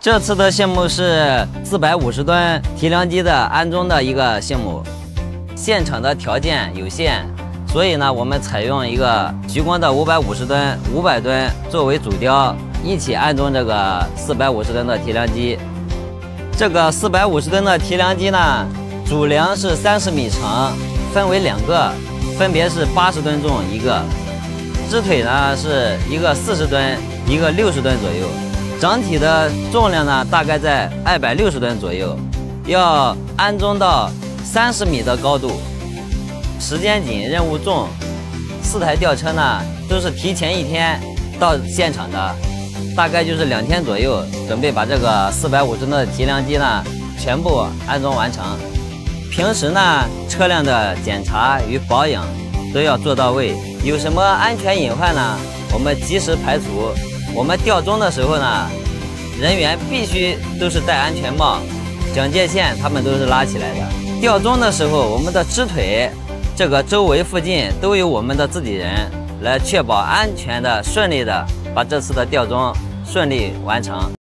这次的项目是四百五十吨提梁机的安装的一个项目，现场的条件有限，所以呢，我们采用一个徐光的五百五十吨、五百吨作为主雕，一起安装这个四百五十吨的提梁机。这个四百五十吨的提梁机呢，主梁是三十米长，分为两个，分别是八十吨重一个，支腿呢是一个四十吨，一个六十吨左右。整体的重量呢，大概在二百六十吨左右，要安装到三十米的高度。时间紧，任务重，四台吊车呢都是提前一天到现场的，大概就是两天左右，准备把这个四百五十吨的提梁机呢全部安装完成。平时呢，车辆的检查与保养都要做到位，有什么安全隐患呢，我们及时排除。我们吊装的时候呢，人员必须都是戴安全帽，警戒线他们都是拉起来的。吊装的时候，我们的支腿这个周围附近都有我们的自己人来确保安全的、顺利的把这次的吊装顺利完成。